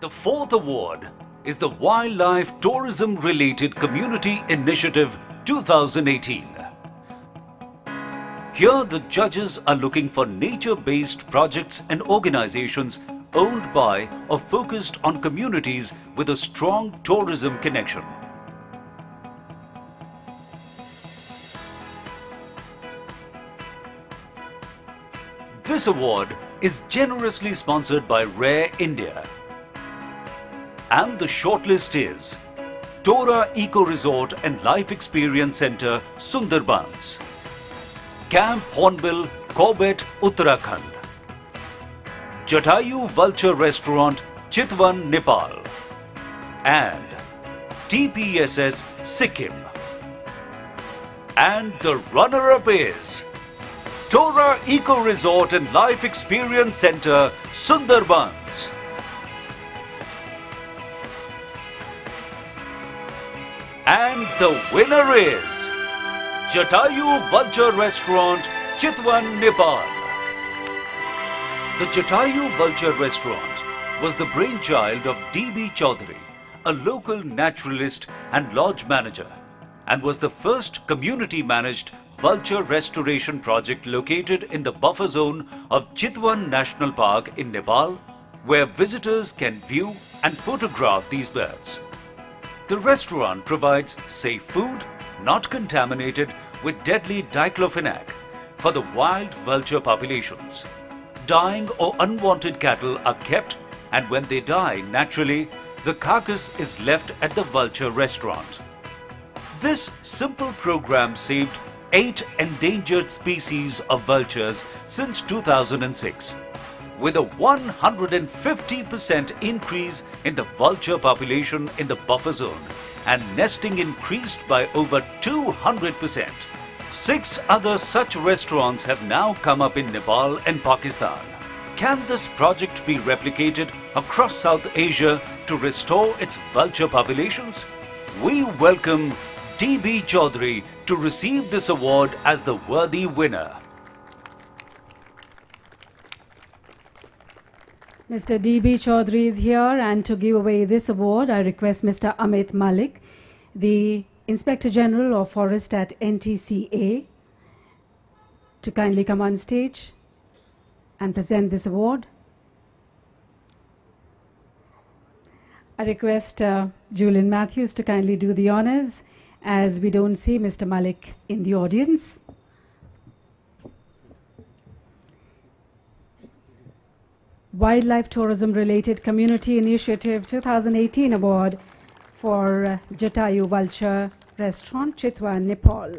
The fourth award is the Wildlife Tourism Related Community Initiative 2018. Here, the judges are looking for nature based projects and organizations owned by or focused on communities with a strong tourism connection. This award is generously sponsored by Rare India. And the shortlist is Tora Eco Resort and Life Experience Center, Sundarbans. Camp Hornbill, Corbett, Uttarakhand. Jatayu Vulture Restaurant, Chitwan, Nepal. And TPSS, Sikkim. And the runner-up is Tora Eco Resort and Life Experience Center, Sundarbans. And the winner is Jatayu Vulture Restaurant, Chitwan, Nepal. The Jatayu Vulture Restaurant was the brainchild of D.B. Chaudhary, a local naturalist and lodge manager, and was the first community-managed vulture restoration project located in the buffer zone of Chitwan National Park in Nepal, where visitors can view and photograph these birds. The restaurant provides safe food, not contaminated with deadly diclofenac for the wild vulture populations. Dying or unwanted cattle are kept and when they die naturally, the carcass is left at the vulture restaurant. This simple program saved eight endangered species of vultures since 2006 with a 150% increase in the vulture population in the buffer zone and nesting increased by over 200%. Six other such restaurants have now come up in Nepal and Pakistan. Can this project be replicated across South Asia to restore its vulture populations? We welcome D.B. Chaudhary to receive this award as the worthy winner. Mr. D.B. Chaudhary is here, and to give away this award, I request Mr. Amit Malik, the Inspector General of Forest at NTCA, to kindly come on stage and present this award. I request uh, Julian Matthews to kindly do the honors as we don't see Mr. Malik in the audience. Wildlife Tourism Related Community Initiative 2018 Award for Jatayu Vulture Restaurant, Chitwan, Nepal.